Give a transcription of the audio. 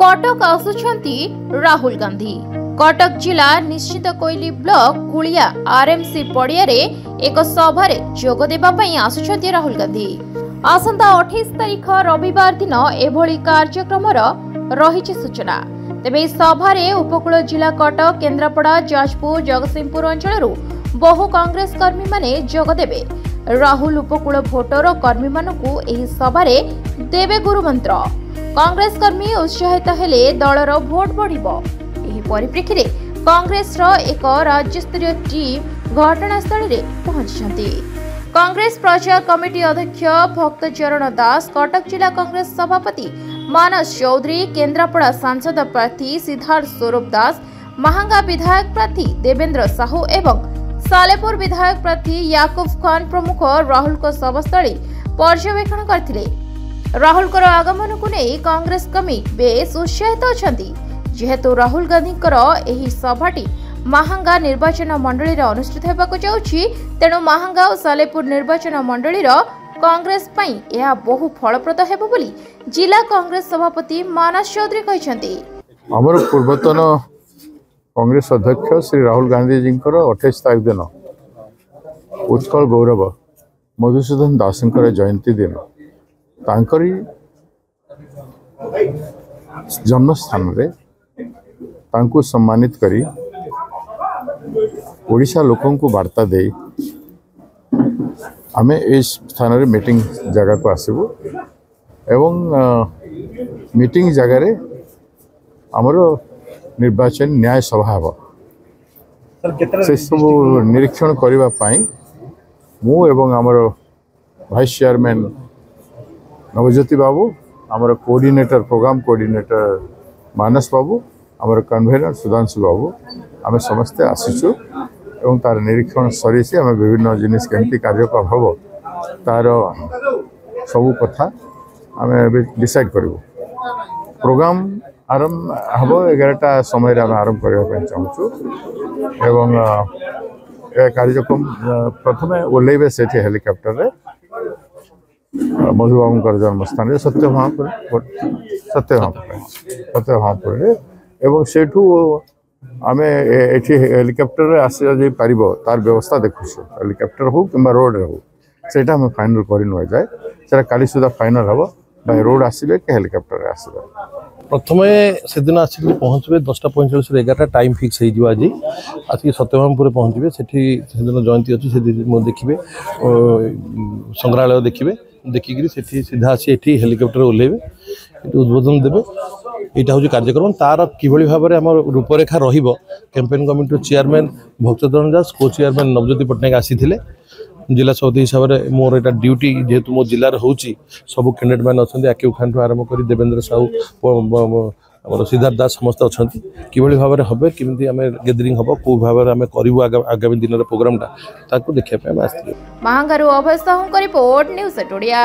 କଟକ ଆସୁଛନ୍ତି ରାହୁଲ ଗାନ୍ଧୀ କଟକ ଜିଲ୍ଲା ନିଶ୍ଚିତ କୋଇଲି ବ୍ଲକ କୁଳିଆ ଆର୍ଏମ୍ସି ପଡ଼ିଆରେ ଏକ ସଭାରେ ଯୋଗ ଦେବା ପାଇଁ ଆସୁଛନ୍ତି ରାହୁଲ ଗାନ୍ଧୀ ଆସନ୍ତା ଅଠେଇଶ ତାରିଖ ରବିବାର ଦିନ ଏଭଳି କାର୍ଯ୍ୟକ୍ରମର ରହିଛି ସୂଚନା ତେବେ ଏହି ସଭାରେ ଉପକୂଳ ଜିଲ୍ଲା କଟକ କେନ୍ଦ୍ରାପଡ଼ା ଯାଜପୁର ଜଗତସିଂହପୁର ଅଞ୍ଚଳରୁ ବହୁ କଂଗ୍ରେସ କର୍ମୀମାନେ ଯୋଗ ଦେବେ ରାହୁଲ ଉପକୂଳ ଭୋଟର କର୍ମୀମାନଙ୍କୁ ଏହି ସଭାରେ ଦେବେ ଗୁରୁମନ୍ତ୍ର কংগ্রেস কর্মী উৎসাহিত হলে দলর ভোট বড় এই পরিপ্রেক্ষী কংগ্রেসর এক রাজ্যস্তরীয় টিম ঘটনাস্থলে পৌঁছাতে কংগ্রেস প্রচার কমিটি অধ্যক্ষ ভক্তচরণ দাস কটক জেলা কংগ্রেস সভাপতি মানস চৌধুরী কেন্দ্রাপড়া সাংসদ প্রার্থী সিদ্ধার্থ স্বরূপ দাস মাহাঙ্গা বিধায়ক প্রার্থী দেবেন্দ্র সাহু এবং সালেপুর বিধায়ক প্রার্থী ইয়াকুব খান প্রমুখ রাহুল সভাস্থলী পর্যবেক্ষণ করে ରାହୁଲଙ୍କର ଆଗମନକୁ ନେଇ କଂଗ୍ରେସ କର୍ମୀ ବେଶ୍ ଉତ୍ସାହିତ ଅଛନ୍ତି ଯେହେତୁ ରାହୁଲ ଗାନ୍ଧୀଙ୍କର ଏହି ସଭାଟି ମାହାଙ୍ଗା ନିର୍ବାଚନ ମଣ୍ଡଳୀରେ ଅନୁଷ୍ଠିତ ହେବାକୁ ଯାଉଛି ତେଣୁ ମାହାଙ୍ଗା ଓ ସାଲେପୁର ନିର୍ବାଚନ ମଣ୍ଡଳୀର କଂଗ୍ରେସ ପାଇଁ ଏହା ବହୁ ଫଳପ୍ରଦ ହେବ ବୋଲି ଜିଲ୍ଲା କଂଗ୍ରେସ ସଭାପତି ମାନସ ଚୌଧୁରୀ କହିଛନ୍ତି ଆମର ପୂର୍ବତନ କଂଗ୍ରେସ ଅଧ୍ୟକ୍ଷ ଶ୍ରୀ ରାହୁଲ ଗାନ୍ଧୀଜୀଙ୍କର ଅଠେଇଶ ତାରିଖ ଦିନ ଉତ୍କଳ ଗୌରବ ମଧୁସୂଦନ ଦାସଙ୍କର ଜୟନ୍ତୀ ଦିନ ତାଙ୍କରି ଜନ୍ମସ୍ଥାନରେ ତାଙ୍କୁ ସମ୍ମାନିତ କରି ଓଡ଼ିଶା ଲୋକଙ୍କୁ ବାର୍ତ୍ତା ଦେଇ ଆମେ ଏଇ ସ୍ଥାନରେ ମିଟିଂ ଜାଗାକୁ ଆସିବୁ ଏବଂ ମିଟିଂ ଜାଗାରେ ଆମର ନିର୍ବାଚନ ନ୍ୟାୟ ସଭା ହେବ ସେସବୁ ନିରୀକ୍ଷଣ କରିବା ପାଇଁ ମୁଁ ଏବଂ ଆମର ଭାଇସ୍ ଚେୟାରମ୍ୟାନ୍ নবজ্যোতি বাবু আমার কোঅর্ডিনেটর প্রোগ্রাম কোঅর্ডিনেটর মানস বাবু আমার কনভেনর সুধাংশু বাবু ଆମେ ସମସ୍ତେ ଆସିଛୁ ଏବଂ ତାର ନିରୀକ୍ଷଣ ସରିଛି ଆମେ ବିଭିନ୍ନ ଜିନିଷ କେମିତି କାର୍ଯ୍ୟକ୍ରମ ହେବ ତାର ସବୁ କଥା ଆମେ ଏବେ ଡିସାଇଡ଼ କରିବୁ ପ୍ରୋଗ୍ରାମ ଆରମ୍ଭ ହେବ ଏଗାରଟା ସମୟରେ ଆମେ ଆରମ୍ଭ କରିବା ପାଇଁ ଚାହୁଁଛୁ ଏବଂ ଏ କାର୍ଯ୍ୟକ୍ରମ ପ୍ରଥମେ ଓହ୍ଲାଇବେ ସେଠି ହେଲିକପ୍ଟରରେ মজুব অঙ্গার জামস্থান এ সত্যমপুর সত্যমপুর সত্যমপুর এ এবং সেটা আমি এটি হেলিকপ্টারে আসি যা পারিব তার ব্যবস্থা দেখুছি হেলিকপ্টার হোক কিমা রোড হোক সেটা আমি ফাইনাল করি ন যায় সেরা কালিসুদা ফাইনাল হব বাই রোড আসিবে કે হেলিকপ্টারে আসিব প্রথমে সেদিন আসিলে পৌঁছবে 10টা 45 আর 11টা টাইম ফিক্স হই জি আজি ASCII সত্যমপুর পৌঁছিবে সেটি সেদিন জয়ন্তি আছে সেদিন আমি দেখিবে সংগ্রহালয় দেখিবে ଦେଖିକିରି ସେଠି ସିଧା ଆସି ଏଠି ହେଲିକପ୍ଟର ଓହ୍ଲେଇବେ ଏଠି ଉଦ୍ବୋଧନ ଦେବେ ଏଇଟା ହେଉଛି କାର୍ଯ୍ୟକ୍ରମ ତାର କିଭଳି ଭାବରେ ଆମର ରୂପରେଖା ରହିବ କ୍ୟାମ୍ପେନ୍ କମିଟିର chairman Bhaktacharan Das co chairman Nabajyoti Pattnaik ଆସିଥିଲେ জেলা সভাপতি হিসাবে মোর এটা ডিউটি যেহেতু মো জেলার হচ্ছে সবু ক্যান্ডিডেট মানে অনেক আকিব খান আরম্ভ করে দেবেন্দ্র সাহু ଆମର ସିଦ୍ଧାର୍ଥ ଦାସ ସମସ୍ତେ ଅଛନ୍ତି କିଭଳି ଭାବରେ ହେବେ କେମିତି ଆମେ ଗେଦରିଂ ହେବ କେଉଁ ଭାବରେ ଆମେ କରିବୁ ଆଗାମୀ ଦିନର ପ୍ରୋଗ୍ରାମଟା ତାକୁ ଦେଖିବା ପାଇଁ ଆମେ ଆସିଥିଲୁ ମାହାଙ୍ଗାରୁ ଅଭୟ ସାହୁଙ୍କ ରିପୋର୍ଟ ନ୍ୟୁଜ୍ ଏଟ୍ ଓଡ଼ିଆ